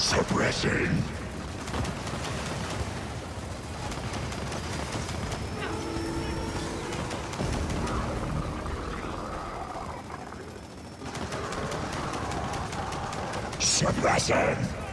Suppressing. Suppressing.